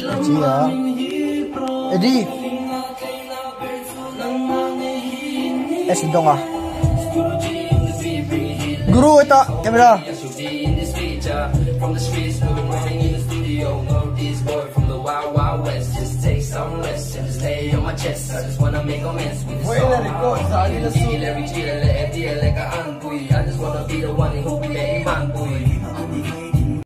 Chia. Eddie. Eh, sendong ah. Guru ito, kamera. Chest. I just wanna make amends with this song. Every deal, like an angry. I just wanna be the one who.